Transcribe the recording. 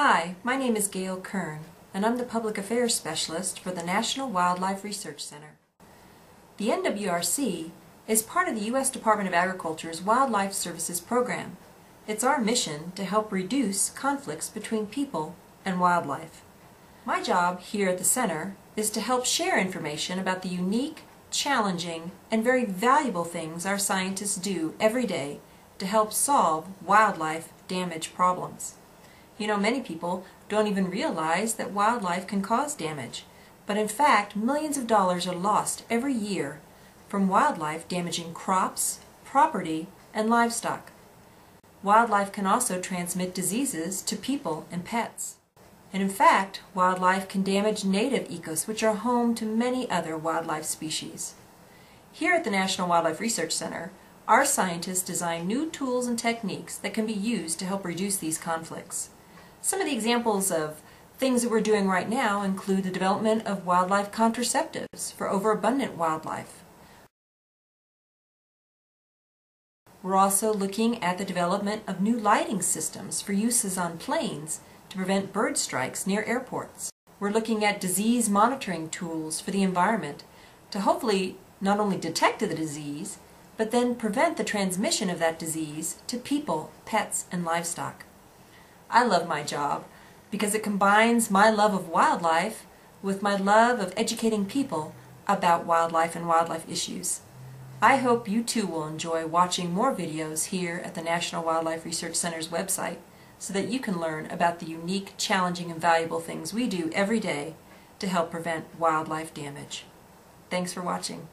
Hi, my name is Gail Keirn, and I'm the Public Affairs Specialist for the National Wildlife Research Center. The NWRC is part of the U.S. Department of Agriculture's Wildlife Services Program. It's our mission to help reduce conflicts between people and wildlife. My job here at the center is to help share information about the unique, challenging, and very valuable things our scientists do every day to help solve wildlife damage problems. You know, many people don't even realize that wildlife can cause damage, but in fact, millions of dollars are lost every year from wildlife damaging crops, property, and livestock. Wildlife can also transmit diseases to people and pets. And in fact, wildlife can damage native ecos, which are home to many other wildlife species. Here at the National Wildlife Research Center, our scientists design new tools and techniques that can be used to help reduce these conflicts. Some of the examples of things that we're doing right now include the development of wildlife contraceptives for overabundant wildlife. We're also looking at the development of new lighting systems for uses on planes to prevent bird strikes near airports. We're looking at disease monitoring tools for the environment to hopefully not only detect the disease, but then prevent the transmission of that disease to people, pets, and livestock. I love my job because it combines my love of wildlife with my love of educating people about wildlife and wildlife issues. I hope you too will enjoy watching more videos here at the National Wildlife Research Center's website so that you can learn about the unique, challenging, and valuable things we do every day to help prevent wildlife damage. Thanks for watching.